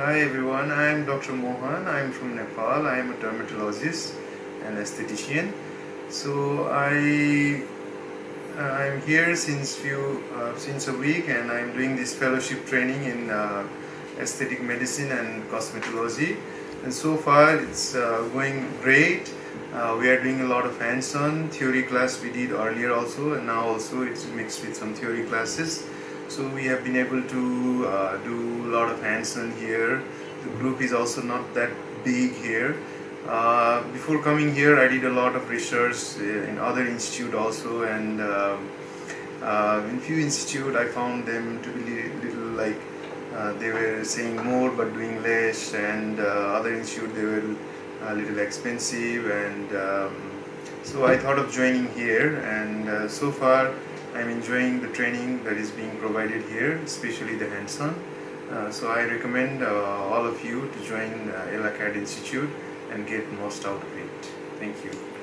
Hi everyone, I am Dr. Mohan. I am from Nepal. I am a dermatologist and aesthetician. So I I'm here since few uh, since a week and I'm doing this fellowship training in uh, aesthetic medicine and cosmetology. And so far it's uh, going great. Uh, we are doing a lot of hands-on theory class we did earlier also and now also it's mixed with some theory classes. So we have been able to uh, do a lot of hands-on here. The group is also not that big here. Uh, before coming here, I did a lot of research uh, in other institute also, and uh, uh, in few institute I found them to be little like they were saying more but doing less, and other institute they were a little expensive, and um, so I thought of joining here, and so far I'm enjoying the training that is being provided here, especially the hands-on. Uh, so I recommend uh, all of you to join uh, Institute and get most out of it. Thank you.